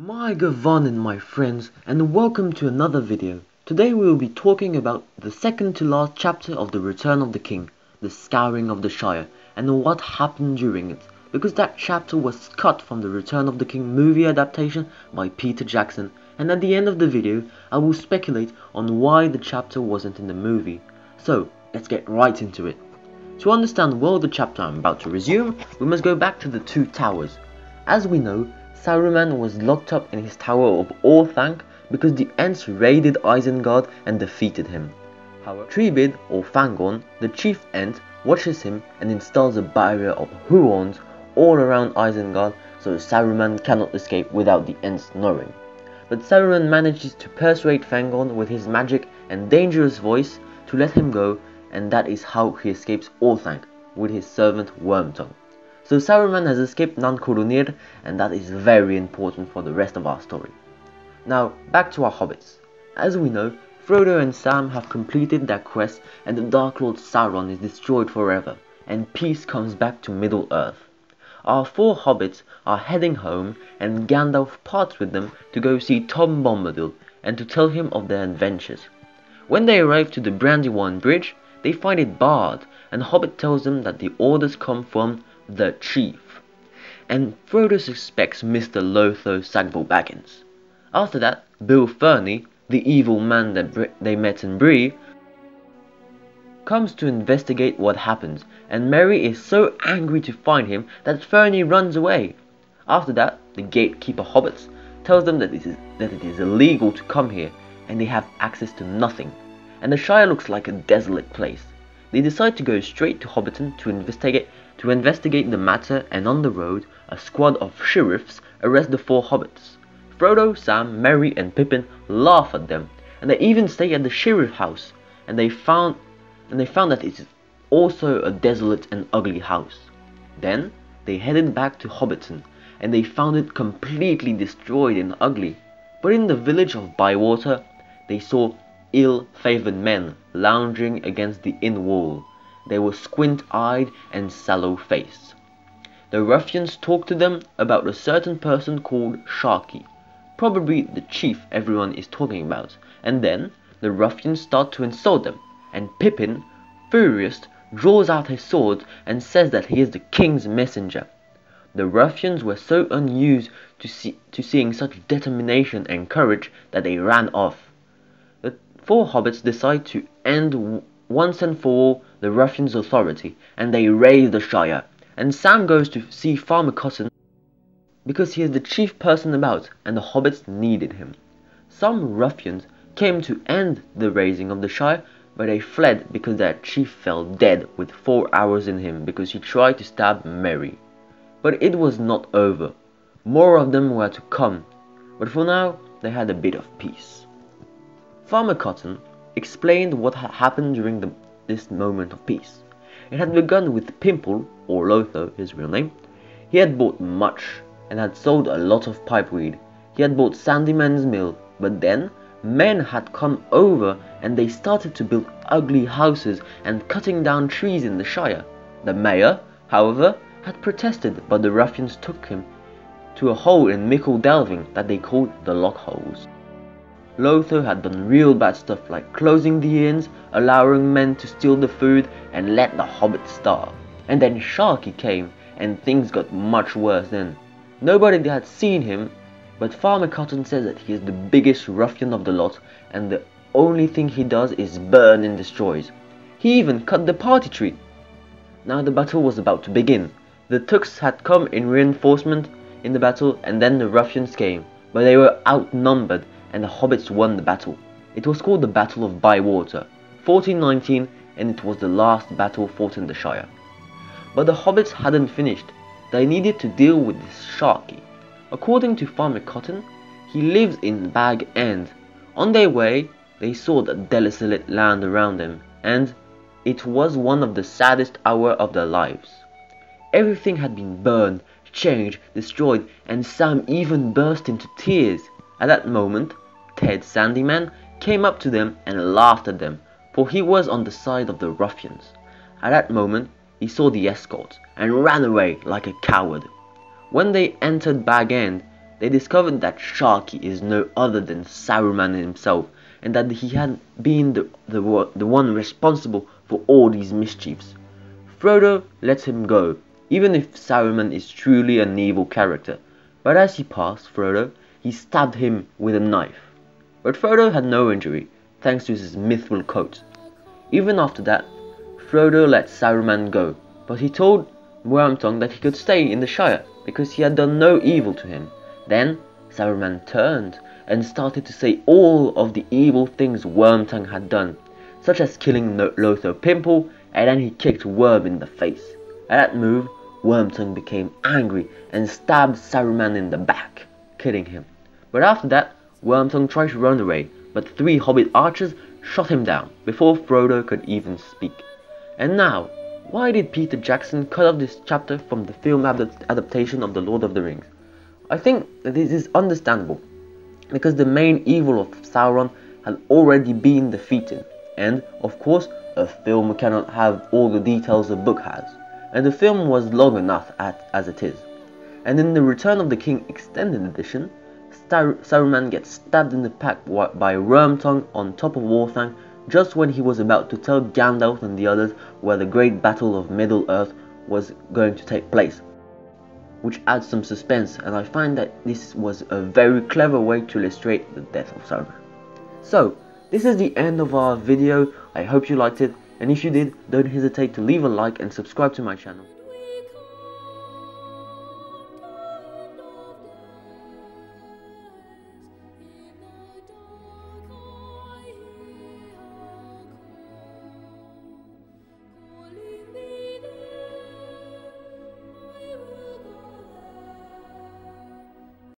Mae govannen my friends and welcome to another video. Today we will be talking about the second to last chapter of The Return of the King, The Scouring of the Shire, and what happened during it, because that chapter was cut from the Return of the King movie adaptation by Peter Jackson, and at the end of the video I will speculate on why the chapter wasn't in the movie. So, let's get right into it. To understand well the chapter I'm about to resume, we must go back to the Two Towers. As we know, Saruman was locked up in his Tower of Orthanc because the Ents raided Isengard and defeated him. However, Treebeard or Fangorn, the chief Ent, watches him and installs a barrier of Huorns all around Isengard so Saruman cannot escape without the Ents knowing. But Saruman manages to persuade Fangorn with his magic and dangerous voice to let him go and that is how he escapes Orthanc with his servant Wormtongue. So Saruman has escaped Nan Curunir and that is very important for the rest of our story. Now, back to our hobbits. As we know, Frodo and Sam have completed their quest and the Dark Lord Sauron is destroyed forever, and peace comes back to Middle-earth. Our four hobbits are heading home and Gandalf parts with them to go see Tom Bombadil and to tell him of their adventures. When they arrive to the Brandywine Bridge, they find it barred and Hobbit tells them that the orders come from the Chief, and Frodo suspects Mr. Lotho Sackville Baggins. After that, Bill Ferny, the evil man that they met in Bree, comes to investigate what happens, and Merry is so angry to find him that Ferny runs away. After that, the gatekeeper hobbits tells them that it, is, that it is illegal to come here, and they have access to nothing, and the Shire looks like a desolate place. They decide to go straight to Hobbiton to investigate to investigate the matter and on the road, a squad of sheriffs arrest the four hobbits. Frodo, Sam, Merry and Pippin laugh at them, and they even stay at the sheriff house, and they found and they found that it is also a desolate and ugly house. Then they headed back to Hobbiton, and they found it completely destroyed and ugly. But in the village of Bywater, they saw ill-favored men lounging against the inn wall. They were squint-eyed and sallow-faced. The ruffians talked to them about a certain person called Sharkey, probably the chief everyone is talking about, and then the ruffians start to insult them, and Pippin, furious, draws out his sword and says that he is the king's messenger. The ruffians were so unused to, see, to seeing such determination and courage that they ran off The four hobbits decide to end once and for all the ruffians' authority, and they raid the Shire. And Sam goes to see Farmer Cotton because he is the chief person about, and the hobbits needed him. Some ruffians came to end the raising of the Shire, but they fled because their chief fell dead with four arrows in him because he tried to stab Merry. But it was not over. More of them were to come, but for now they had a bit of peace. Farmer Cotton explained what had happened during the, this moment of peace. It had begun with Pimple, or Lotho, his real name. He had bought much, and had sold a lot of pipeweed. He had bought Sandyman's mill, but then men had come over and they started to build ugly houses and cutting down trees in the Shire. The mayor, however, had protested, but the ruffians took him to a hole in Michel Delving that they called the Lock Holes. Lotho had done real bad stuff like closing the inns, allowing men to steal the food, and let the hobbits starve. And then Sharkey came, and things got much worse then. Nobody had seen him, but Farmer Cotton says that he is the biggest ruffian of the lot, and the only thing he does is burn and destroys. He even cut the party tree. Now the battle was about to begin. The Tooks had come in reinforcement in the battle, and then the ruffians came, but they were outnumbered and the hobbits won the battle. It was called the Battle of Bywater, 1419, and it was the last battle fought in the Shire. But the hobbits hadn't finished. They needed to deal with this Sharkey. According to Farmer Cotton, he lives in Bag End. On their way, they saw the desolate land around them, and it was one of the saddest hours of their lives. Everything had been burned, changed, destroyed, and Sam even burst into tears. At that moment, Ted Sandyman came up to them and laughed at them, for he was on the side of the ruffians. At that moment, he saw the escort and ran away like a coward. When they entered Bag End, they discovered that Sharkey is no other than Saruman himself, and that he had been the, the, the one responsible for all these mischiefs. Frodo lets him go, even if Saruman is truly an evil character, but as he passed Frodo, he stabbed him with a knife. But Frodo had no injury, thanks to his mithril coat. Even after that, Frodo let Saruman go, but he told Wormtongue that he could stay in the Shire because he had done no evil to him. Then Saruman turned and started to say all of the evil things Wormtongue had done, such as killing Lotho Pimple, and then he kicked Worm in the face. At that move, Wormtongue became angry and stabbed Saruman in the back, killing him. But after that, Wormtongue tried to run away, but three hobbit archers shot him down before Frodo could even speak. And now, why did Peter Jackson cut off this chapter from the film adaptation of The Lord of the Rings? I think that this is understandable, because the main evil of Sauron had already been defeated, and, of course, a film cannot have all the details a book has, and the film was long enough at, as it is. And in the Return of the King Extended Edition, Saruman gets stabbed in the back by Wormtongue on top of Orthanc just when he was about to tell Gandalf and the others where the great battle of Middle-earth was going to take place, which adds some suspense and I find that this was a very clever way to illustrate the death of Saruman. So, this is the end of our video, I hope you liked it, and if you did, don't hesitate to leave a like and subscribe to my channel.